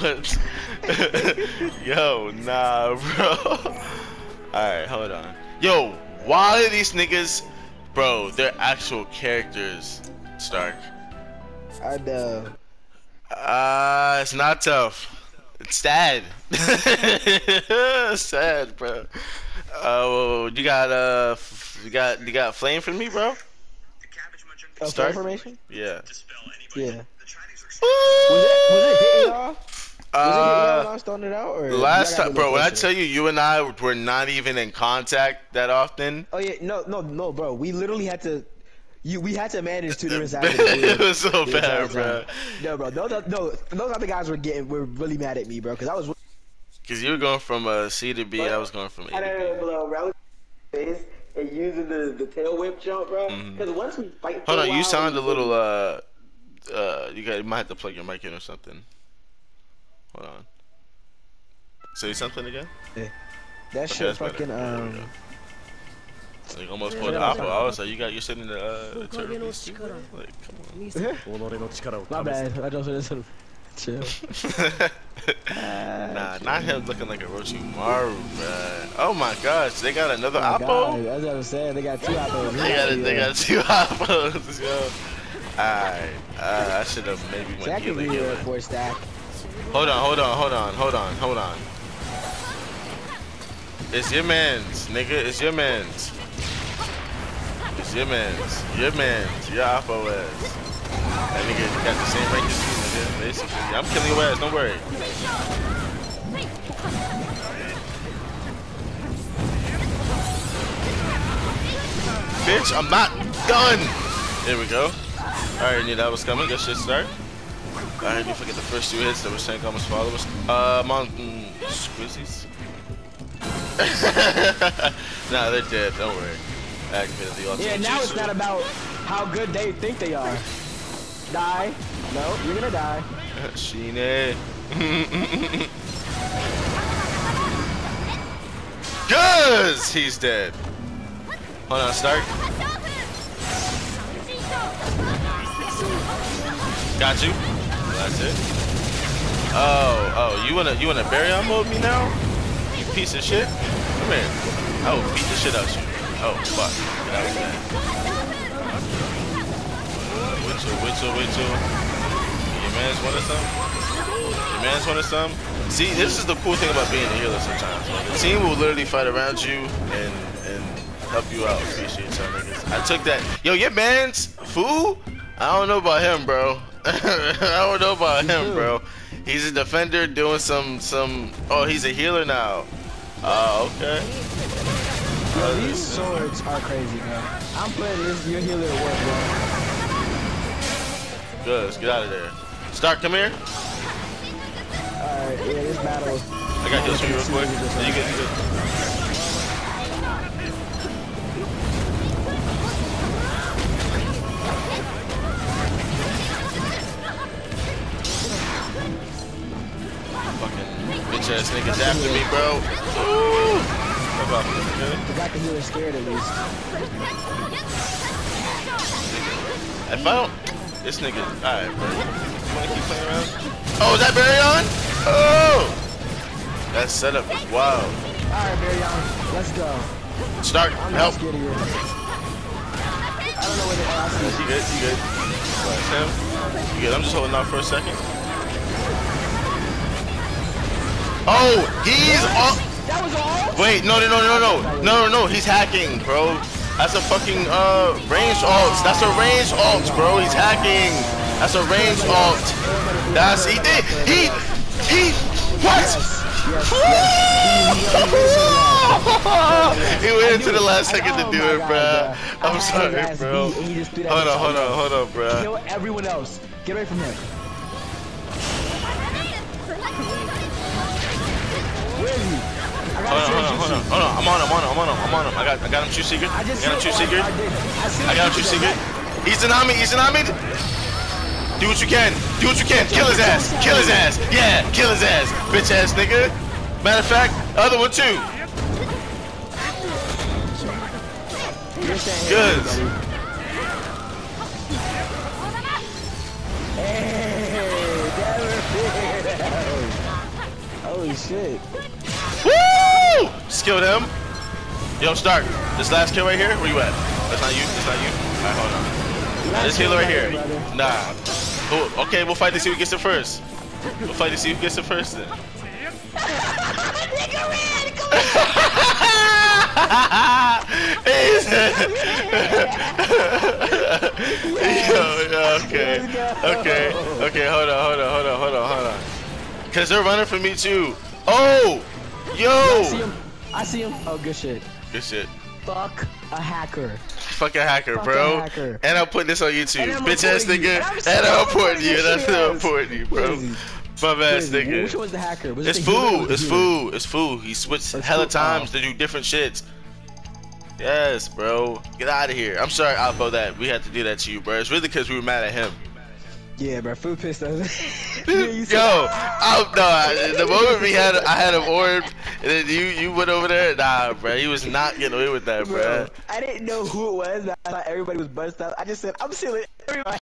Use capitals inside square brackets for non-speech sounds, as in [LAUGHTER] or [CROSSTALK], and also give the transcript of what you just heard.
what? [LAUGHS] Yo, nah, bro. Alright, hold on. Yo, why are these niggas, bro? They're actual characters, Stark. I know. Uh, it's not tough. It's sad. [LAUGHS] sad, bro. Oh, you got uh, you got you got flame from me, bro. Start? information? Yeah. Yeah. Was it, was it hitting y'all? Was it hitting y'all when Uh, I was it out? Or last time, bro. When I tell you, you and I were not even in contact that often. Oh yeah, no, no, no, bro. We literally had to. You, we had to manage two different [LAUGHS] sides. it was so the entire bad, bro. No, bro. Those, are- no, those other guys were getting were really mad at me, bro. Because I was. Cause you were going from uh, C to B, I was going from A I to B. don't know, bro. bro. I was face and using the, the tail whip jump, bro. Because once we fight. Hold on, while, you sound a little uh, uh, you got you might have to plug your mic in or something. Hold on. Say something again. That Okay, shit that's better. fucking um. Like almost Yeah, pulled the that's oppo. fine. I was like, you got you're sitting in the uh, turtle beast? Like, come My bad. I just wanted to chill. on. [LAUGHS] nah, not him looking like a Orochimaru, bruh. Oh my gosh, they got another Oh oppo. That's what I'm saying. They got two apples. They got they got two oppos. Yo. Alright, uh, I should have maybe went That could be your healer. four stack. Hold on, hold on, hold on, hold on, hold on. It's your man's, nigga. It's your man's. It's your man's. Your man's. Your oppo ass. That nigga got the same rank as you, nigga. Basically, I'm killing your ass. Don't worry. Bitch, I'm not done. There we go. I already knew that was coming. Good shit start. I you forget the first two hits that were saying almost followers. Uh, Mountain Squizzies. [LAUGHS] nah, they're dead. Don't worry. Activated the Yeah, now it's not about how good they think they are. Die. No, you're gonna die. [LAUGHS] Shine. [LAUGHS] Cuz he's dead. Hold on, start. Got you. That's it. Oh, oh, you wanna you wanna Baryon mode me now? You piece of shit. Come here. I will beat the shit out you. Oh fuck. Get out of that. Witchell, Witchell, Witchell. Your man's wanted some? Your man's wanted some? See, this is the cool thing about being a healer sometimes. The team will literally fight around you and and help you out. Appreciate y'all niggas. I took that. Yo, your man's fool? I don't know about him, bro. [LAUGHS] I don't know about him, bro. He's a defender doing some some. Oh, he's a healer now. Oh, okay. Yo, these swords are crazy, man. I'm playing this your healer to work, bro. Good. Let's get out of there. Start. Come here. Alright, yeah, this battle I got this for you real quick. You good, you good. Bitch ass niggas after me, bro. Ooh. Fuck off, nigga. I the healer scared at least. If I don't, this nigga, alright, bro. You wanna keep playing around? Oh, is that Baryon? Oh! That setup is wild. Alright, Baryon, let's go. Start, I'm help. scared of you. I don't know where they are. I see You good? You good? Sam? You good? I'm just holding out for a second. Oh, he's all. That was all? Wait, no, no, no, no, no, no, no, no. He's hacking, bro. That's a fucking uh range alt. That's a range alt, bro. He's hacking. That's a range alt. That's he did. He he what? [LAUGHS] he waited to the last second to do it, bro. I'm sorry, bro. Hold on, hold on, hold on, bro. Kill everyone else. Get away from him. Where he? I Hold on, hold on, hold on, hold on. I'm on him, I'm on him, I'm on him, I'm on him. I got, I got him true secret. I I got him true secret. I. I, I got him true secret. He's an army, he's an army. Do what you can. Do what you can. Kill his ass. Kill his ass. Yeah, kill his ass. Bitch ass nigga. Matter of fact, other one too. Good. Holy shit. Woo! Just killed him. Yo, Stark. This last kill right here. Where you at? That's not you. That's not you. Alright, hold on. Nah, this healer right here. Nah. Oh, okay, we'll fight to see who gets it first. We'll fight to see who gets it first then. Nigga ran! Come [LAUGHS] [LAUGHS] yo, yo, okay. Okay, okay, hold on, hold on, hold on, hold on, hold on. Cause they're running for me too. Oh! yo! I see Yo! him. I see him. Oh, good shit. Good shit. Fuck a hacker. Fuck a hacker, Fuck a bro. hacker. And I'm putting this on YouTube. Bitch ass nigga. And I'm And reporting reporting you. your That's shit still ass. reporting you, bro. Crazy. Bum ass Crazy. Which nigga. one's the hacker? Was It's the healer or food. It's healer? food. It's food. He switched It's hella food. times to do different shits. Yes, bro. Get out of here. I'm sorry, Alpo, that we had to do that to you, bro. It's really because we were mad at him. Yeah, bro. Food pissed us. [LAUGHS] Yeah, Yo, I, no, I, the moment we had, I had him orbed, and then you you went over there. Nah, bro, he was not getting away with that, bro. Bro, I didn't know who it was. I thought everybody was buzzed up. I just said, I'm sealing everybody.